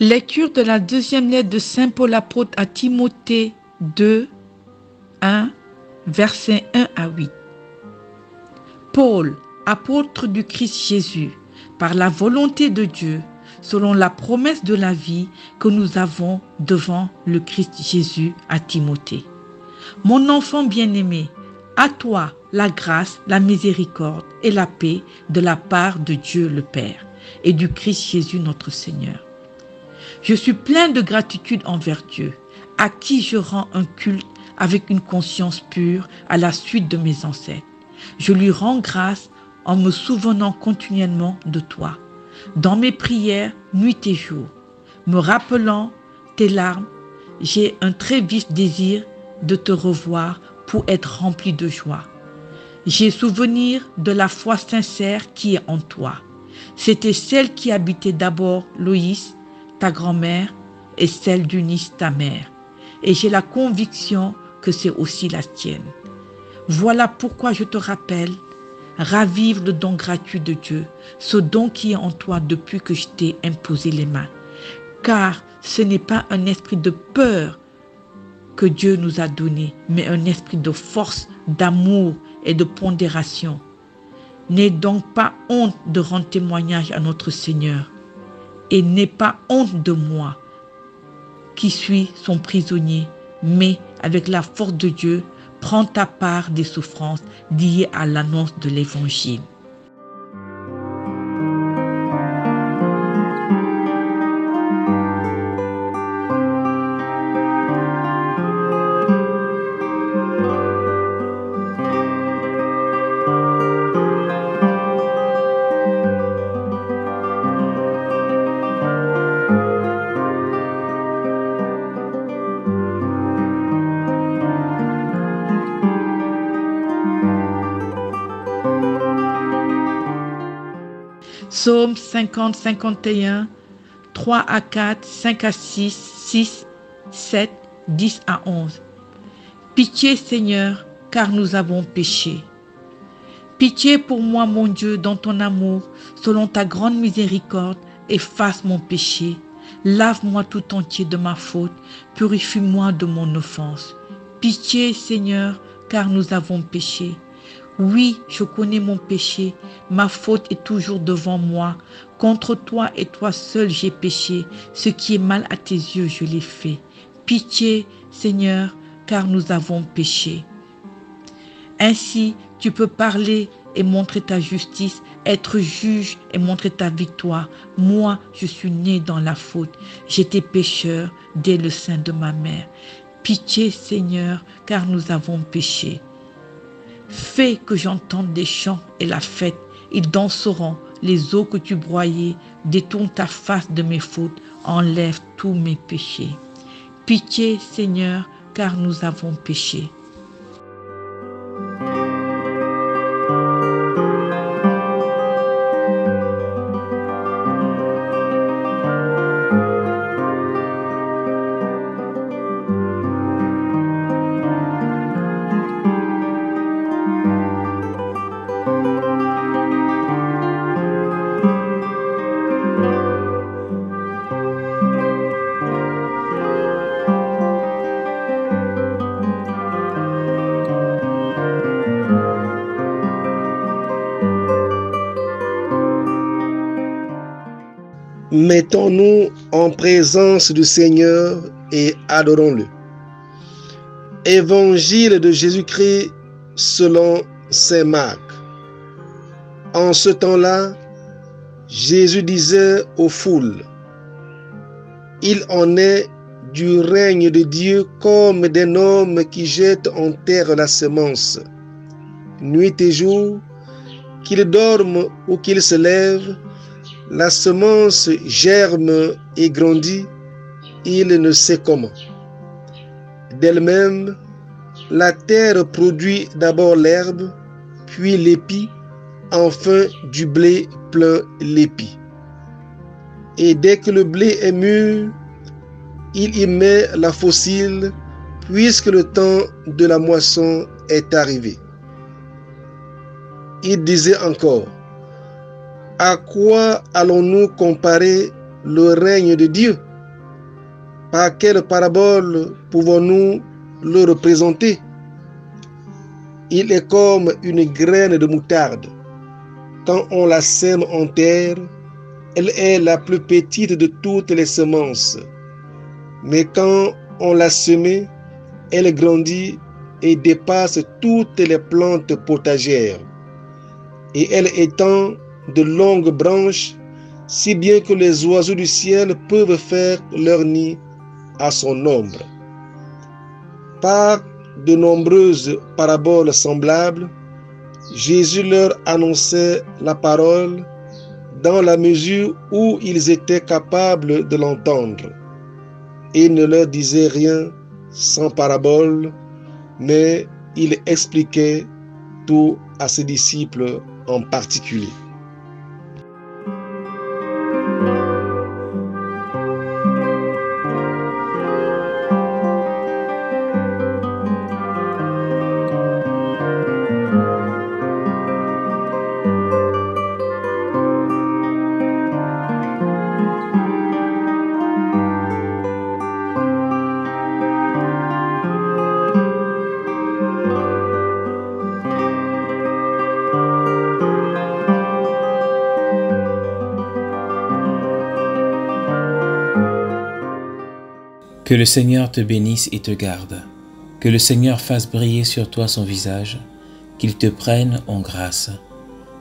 Lecture de la deuxième lettre de Saint Paul apôtre à Timothée 2, 1, versets 1 à 8. Paul, apôtre du Christ Jésus, par la volonté de Dieu, selon la promesse de la vie que nous avons devant le Christ Jésus à Timothée. Mon enfant bien-aimé, à toi la grâce, la miséricorde et la paix de la part de Dieu le Père et du Christ Jésus notre Seigneur. Je suis plein de gratitude envers Dieu, à qui je rends un culte avec une conscience pure à la suite de mes ancêtres. Je lui rends grâce en me souvenant continuellement de toi, dans mes prières nuit et jour, me rappelant tes larmes, j'ai un très vif désir de te revoir pour être rempli de joie. J'ai souvenir de la foi sincère qui est en toi. C'était celle qui habitait d'abord Loïs, ta grand-mère et celle d'Unice, ta mère. Et j'ai la conviction que c'est aussi la tienne. Voilà pourquoi je te rappelle, ravive le don gratuit de Dieu, ce don qui est en toi depuis que je t'ai imposé les mains. Car ce n'est pas un esprit de peur que Dieu nous a donné, mais un esprit de force, d'amour et de pondération. N'aie donc pas honte de rendre témoignage à notre Seigneur et n'aie pas honte de moi qui suis son prisonnier, mais avec la force de Dieu, prends ta part des souffrances liées à l'annonce de l'Évangile. Psaume 50, 51, 3 à 4, 5 à 6, 6, 7, 10 à 11. Pitié Seigneur, car nous avons péché. Pitié pour moi, mon Dieu, dans ton amour, selon ta grande miséricorde, efface mon péché. Lave-moi tout entier de ma faute, purifie-moi de mon offense. Pitié Seigneur, car nous avons péché. Oui, je connais mon péché, ma faute est toujours devant moi. Contre toi et toi seul j'ai péché, ce qui est mal à tes yeux je l'ai fait. Pitié, Seigneur, car nous avons péché. Ainsi, tu peux parler et montrer ta justice, être juge et montrer ta victoire. Moi, je suis né dans la faute. J'étais pécheur dès le sein de ma mère. Pitié, Seigneur, car nous avons péché. Fais que j'entende des chants et la fête. Ils danseront les eaux que tu broyais. Détourne ta face de mes fautes. Enlève tous mes péchés. Pitié, Seigneur, car nous avons péché. Mettons-nous en présence du Seigneur et adorons-le. Évangile de Jésus-Christ selon Saint Marc. En ce temps-là, Jésus disait aux foules, Il en est du règne de Dieu comme d'un homme qui jette en terre la semence. Nuit et jour, qu'il dorme ou qu'il se lève, la semence germe et grandit, il ne sait comment. D'elle-même, la terre produit d'abord l'herbe, puis l'épi, enfin du blé plein l'épi. Et dès que le blé est mûr, il y met la fossile, puisque le temps de la moisson est arrivé. Il disait encore, à quoi allons-nous comparer le règne de Dieu? Par quelle parabole pouvons-nous le représenter? Il est comme une graine de moutarde. Quand on la sème en terre, elle est la plus petite de toutes les semences. Mais quand on l'a semée, elle grandit et dépasse toutes les plantes potagères. Et elle étend de longues branches, si bien que les oiseaux du ciel peuvent faire leur nid à son ombre. Par de nombreuses paraboles semblables, Jésus leur annonçait la parole dans la mesure où ils étaient capables de l'entendre. Il ne leur disait rien sans parabole, mais il expliquait tout à ses disciples en particulier. Que le Seigneur te bénisse et te garde. Que le Seigneur fasse briller sur toi son visage, qu'il te prenne en grâce.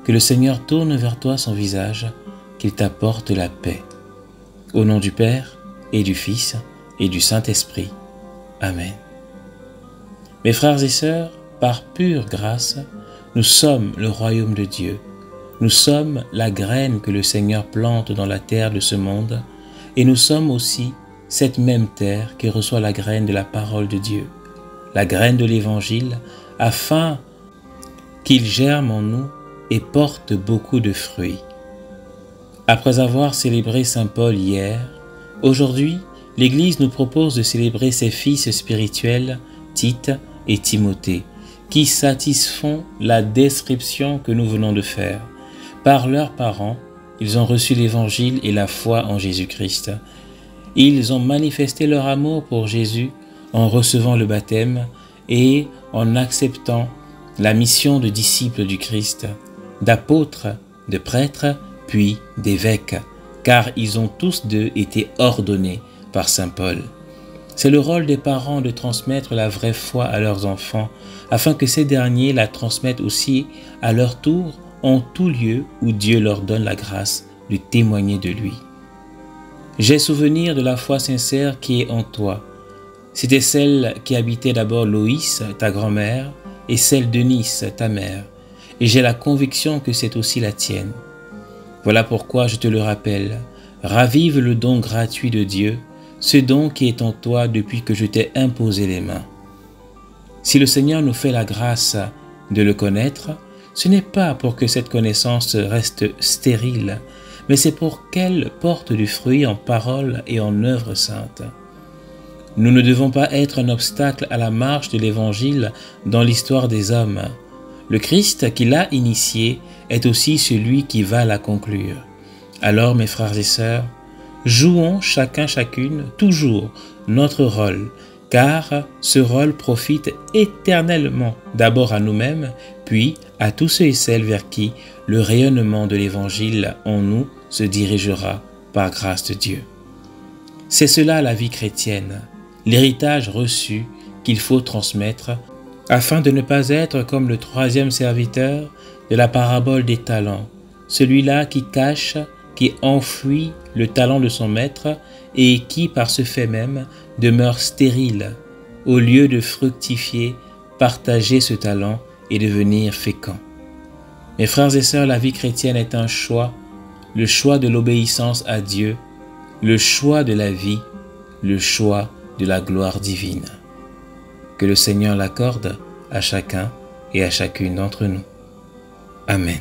Que le Seigneur tourne vers toi son visage, qu'il t'apporte la paix. Au nom du Père et du Fils et du Saint-Esprit. Amen. Mes frères et sœurs, par pure grâce, nous sommes le royaume de Dieu. Nous sommes la graine que le Seigneur plante dans la terre de ce monde, et nous sommes aussi cette même terre qui reçoit la graine de la parole de Dieu, la graine de l'Évangile, afin qu'il germe en nous et porte beaucoup de fruits. Après avoir célébré Saint Paul hier, aujourd'hui, l'Église nous propose de célébrer ses fils spirituels, Tite et Timothée, qui satisfont la description que nous venons de faire. Par leurs parents, ils ont reçu l'Évangile et la foi en Jésus-Christ ils ont manifesté leur amour pour Jésus en recevant le baptême et en acceptant la mission de disciples du Christ, d'apôtres, de prêtres, puis d'évêques, car ils ont tous deux été ordonnés par Saint Paul. C'est le rôle des parents de transmettre la vraie foi à leurs enfants, afin que ces derniers la transmettent aussi à leur tour en tout lieu où Dieu leur donne la grâce de témoigner de lui. J'ai souvenir de la foi sincère qui est en toi. C'était celle qui habitait d'abord Loïs, ta grand-mère, et celle de Nice, ta mère, et j'ai la conviction que c'est aussi la tienne. Voilà pourquoi je te le rappelle, ravive le don gratuit de Dieu, ce don qui est en toi depuis que je t'ai imposé les mains. Si le Seigneur nous fait la grâce de le connaître, ce n'est pas pour que cette connaissance reste stérile, mais c'est pour qu'elle porte du fruit en parole et en œuvre sainte. Nous ne devons pas être un obstacle à la marche de l'Évangile dans l'histoire des hommes. Le Christ qui l'a initié est aussi celui qui va la conclure. Alors, mes frères et sœurs, jouons chacun chacune toujours notre rôle, car ce rôle profite éternellement d'abord à nous-mêmes, puis à tous ceux et celles vers qui le rayonnement de l'Évangile en nous se dirigera par grâce de Dieu. C'est cela la vie chrétienne, l'héritage reçu qu'il faut transmettre afin de ne pas être comme le troisième serviteur de la parabole des talents, celui-là qui cache, qui enfouit le talent de son maître et qui, par ce fait même, demeure stérile, au lieu de fructifier, partager ce talent et devenir fécond. Mes frères et sœurs, la vie chrétienne est un choix, le choix de l'obéissance à Dieu, le choix de la vie, le choix de la gloire divine. Que le Seigneur l'accorde à chacun et à chacune d'entre nous. Amen.